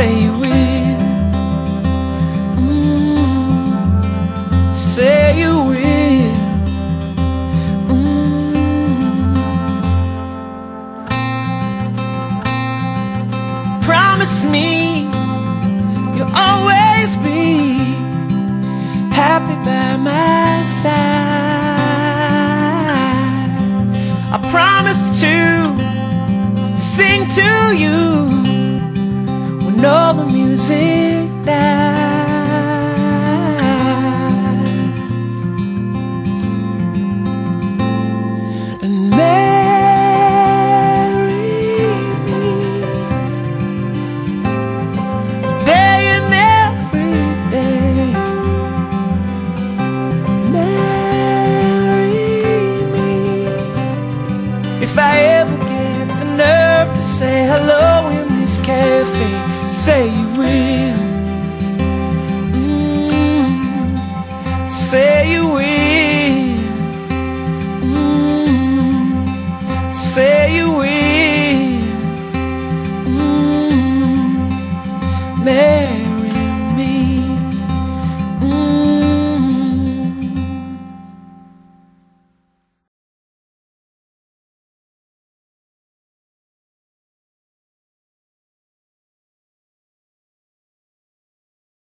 Say you will. Mm, say you will. Mm. Promise me you'll always be happy by my side. I promise to sing to you music dies. Say you will. Mm, say you will.